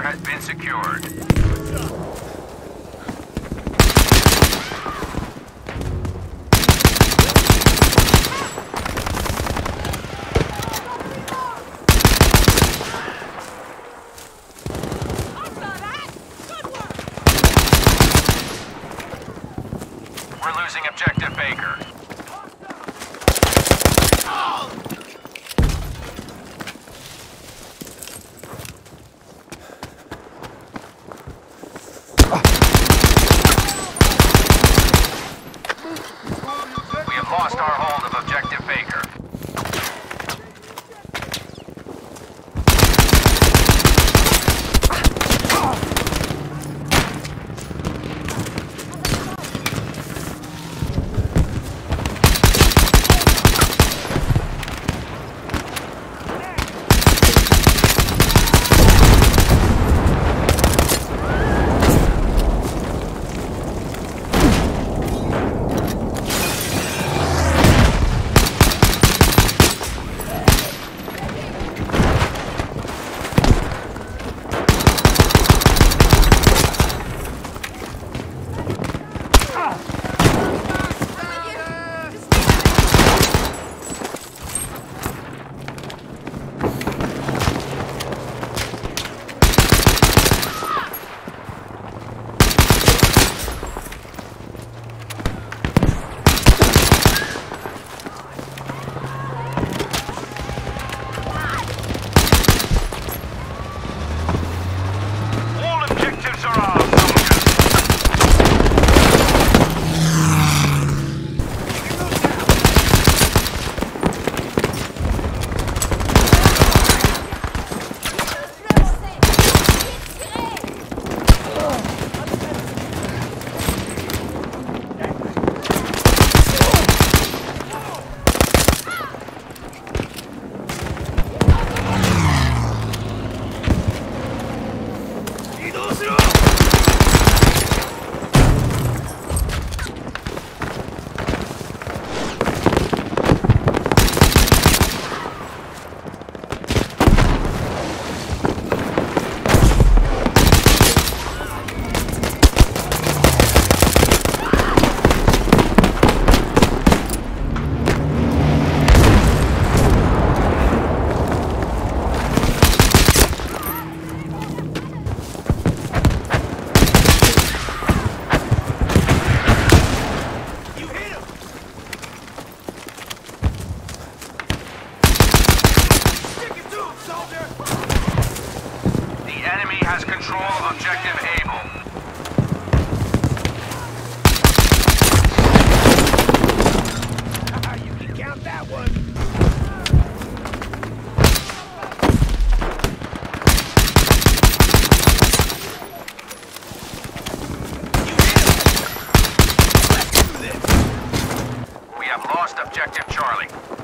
Diffuser has been secured. Baker. objective Charlie.